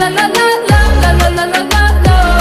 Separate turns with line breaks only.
la la la